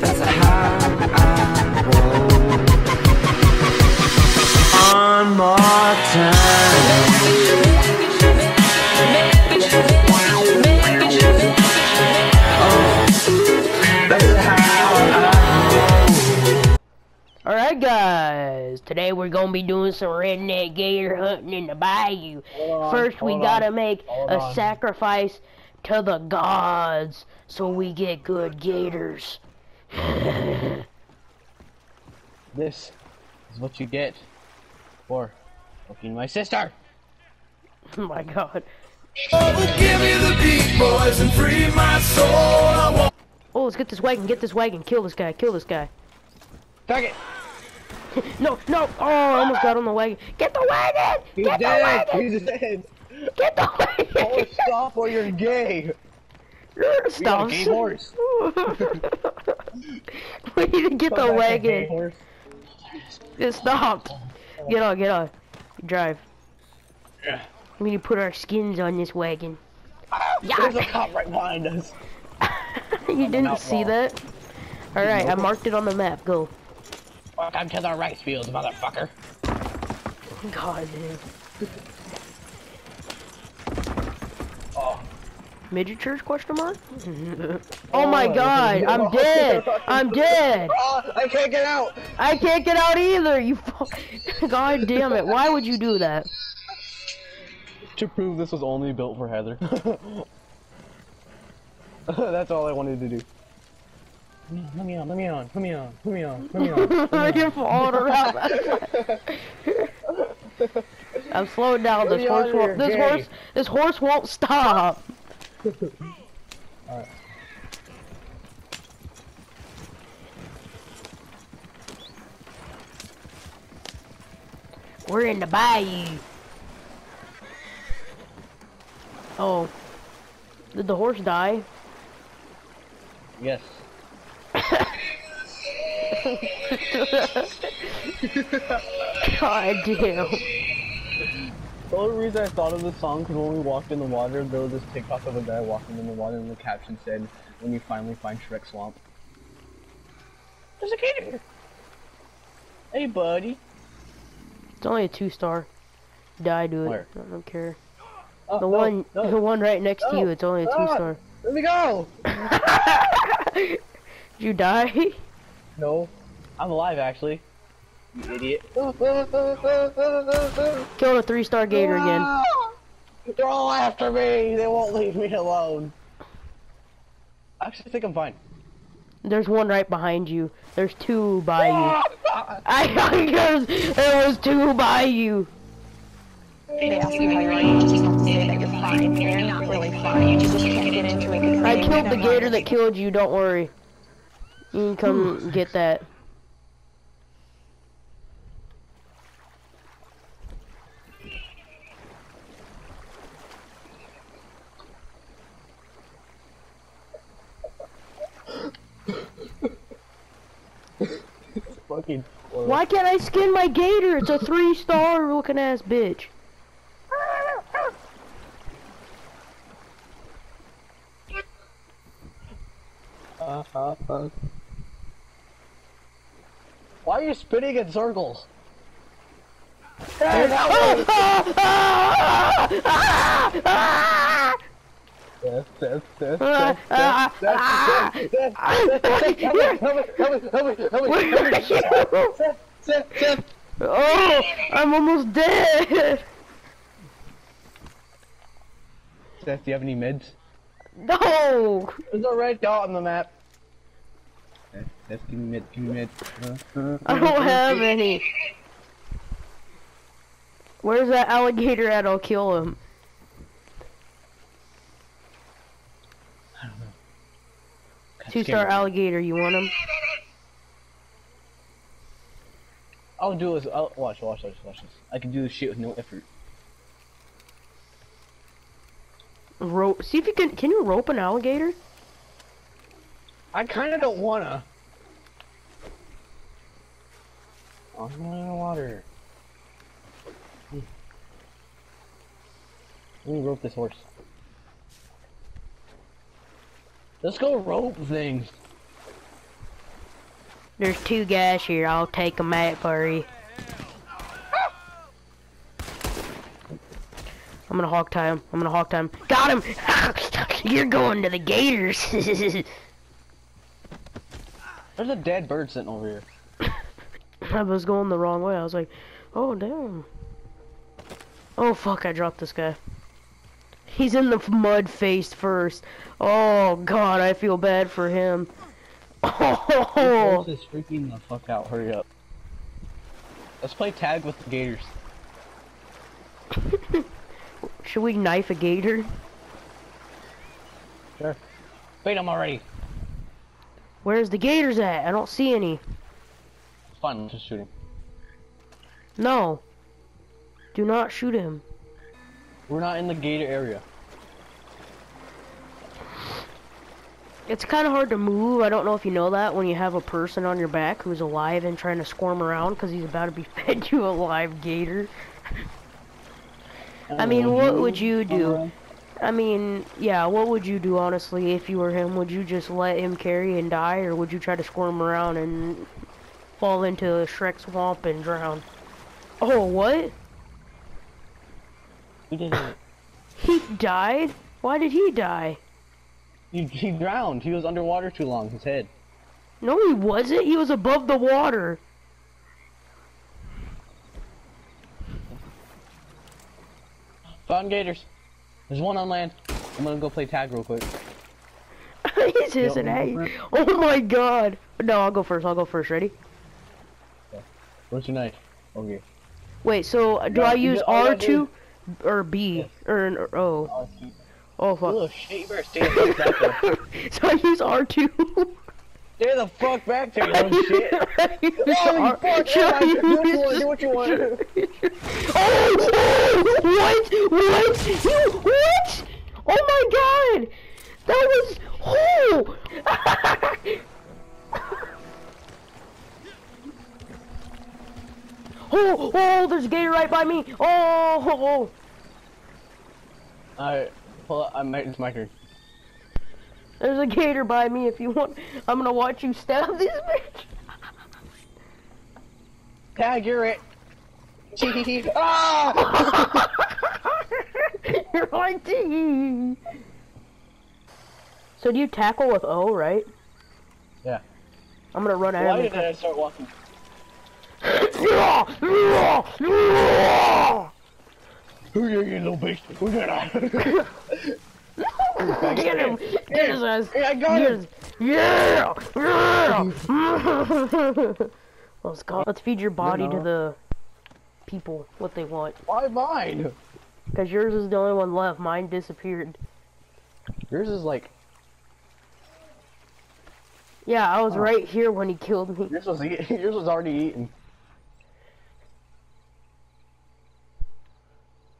That's how I roll. One more time. Alright guys, today we're gonna be doing some redneck gator hunting in the bayou. Hold on, First we hold gotta on, make a on. sacrifice to the gods so we get good gators. This is what you get for fucking my sister. oh my god. Give me the beat, boys, and free my soul. I want Oh, let's get this wagon, get this wagon, kill this guy, kill this guy. Fuck it. No, no, oh, I almost got on the wagon. Get the wagon! He's get the dead. wagon! He's dead. Get the wagon! Oh, stop or you're gay. Stop. gay horse. we need to get the Come back, gay wagon. horse. Just stop. Get on, get on. Drive. Yeah. We need to put our skins on this wagon. Yeah. There's a cop right behind us. you didn't see wrong. that? Alright, I marked it on the map. Go. Welcome to the rice fields, motherfucker. God damn. Oh. Midget church question mark? oh my god, I'm oh, dead! I'm dead! Oh, I can't get out. I can't get out either! You fu- God damn it, why would you do that? To prove this was only built for Heather. That's all I wanted to do. Let me on, let me on, let me on, let me on, let me on, let me on. I just falling around. I'm slowing down. This horse won't. This horse. This horse won't stop. Alright. We're in the bayou. Oh. Did the horse die? Yes. God damn. The only reason I thought of this song because when we walked in the water, there was this TikTok of a guy walking in the water, and the caption said, "When you finally find Shrek Swamp." There's a gator here. Hey, buddy. It's only a two star. Die to it. Where? I don't care. Oh, The no, one, no. the one right next to you. It's only a two Ah. star. Let me go. Did you die? No, I'm alive actually. You idiot. Killed a three star gator ah! again. They're all after me. They won't leave me alone. I actually think I'm fine. There's one right behind you. There's two by you. Ah! I there's, there was two by you. They ask you how you are, you just have to say that you're fine. And you're not really fine. You just can't get into it. I killed the gator that killed you. Don't worry. You can come hmm. get that. Fucking. Why can't I skin my gator? It's a three star looking ass bitch. Uh, uh, uh. Why are you spinning in circles? Hey, Oh, I'm almost dead. Seth, do you have any mids? No. There's a red dot on the map. Seth, Seth, give me mid, give me mid. Uh, I don't have any. Where's that alligator at? I'll kill him. Two star alligator, you want him? I'll do this. I'll watch, watch, watch, watch this. I can do this shit with no effort. Rope. See if you can. Can you rope an alligator? I kind of don't wanna. I'm going in the water. Let me rope this horse. Let's go rope things. There's two guys here. I'll take them out for you. I'm gonna tie him. I'm gonna tie him. Got him! You're going to the Gators. There's a dead bird sitting over here. I was going the wrong way. I was like, oh damn. Oh fuck! I dropped this guy. He's in the mud face first. Oh god, I feel bad for him. Oh. This is freaking the fuck out. Hurry up. Let's play tag with the Gators. Should we knife a gator? Sure. Wait, I'm already. Where's the gators at? I don't see any. It's fine, I'm just shooting. No. Do not shoot him. We're not in the gator area. It's kind of hard to move. I don't know if you know that when you have a person on your back who's alive and trying to squirm around because he's about to be fed to a live gator. I mean, uh-huh. what would you do? Uh-huh. I mean, yeah, what would you do honestly if you were him? Would you just let him carry and die, or would you try to squirm around and fall into a Shrek swamp and drown? Oh, what? We did it. He died? Why did he die? He, he drowned. He was underwater too long. His head. No, he wasn't. He was above the water. Found gators. There's one on land. I'm gonna go play tag real quick. He's at go you. Oh my god. No, I'll go first. I'll go first. Ready? Where's your knife? Okay. Wait, so uh, do No, I use got- all you gotta R2 or B? Or, an- or oh. Oh, fuck. Oh uh. shit, you better stay the fuck back there. so I use R2. Stay the fuck back there, you shit. Oh, fuck, Should I do what you want, do what you want. Oh, oh, what? What? You, what? Oh my god! That was, oh! oh, oh, there's a gator right by me. Oh, oh, oh. Alright, pull up. I'm, it's my turn. there's a gator by me. If you want, I'm gonna watch you stab this bitch. Tag, you're it. ah! You're like, "Tee." So do you tackle with O, right? Yeah. I'm gonna run out Why of did I start walking? Who you, you little bitch? Who did I? Get him! Get his ass! I got him! Yeah! Yeah! Let's go. Let's feed your body to no. the people what they want. Why mine? Cause yours is the only one left. Mine disappeared. Yours is like, Yeah, I was Oh. right here when he killed me. yours was, yours was already eaten.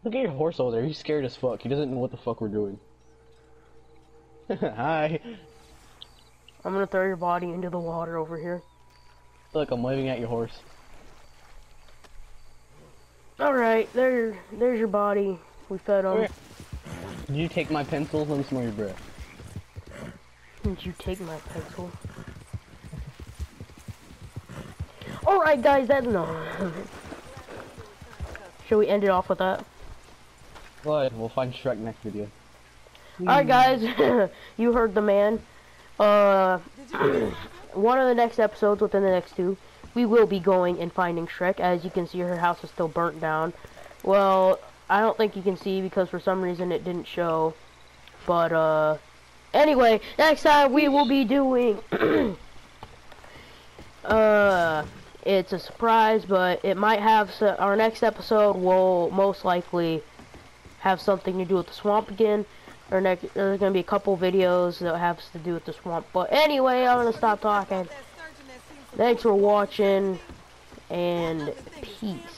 Look at your horse over there. He's scared as fuck. He doesn't know what the fuck we're doing. Hi. I'm gonna throw your body into the water over here. Look, I'm waving at your horse. Alright, there, there's your body. We fed him. Where? Did you take my pencil? Let me smell your breath. Did you take my pencil? Alright guys, that's enough. Should we end it off with that? But we'll find Shrek next video. Alright guys, you heard the man. Uh, one of the next episodes within the next two, we will be going and finding Shrek. As you can see, her house is still burnt down. Well, I don't think you can see because for some reason it didn't show. But, uh, anyway, next time we will be doing, uh, it's a surprise, but it might have, our next episode will most likely have something to do with the swamp again. Or next, there's gonna be a couple videos that have to do with the swamp. But anyway, I'm gonna stop talking. Thanks for watching, and peace.